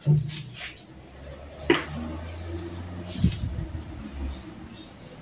Thank you.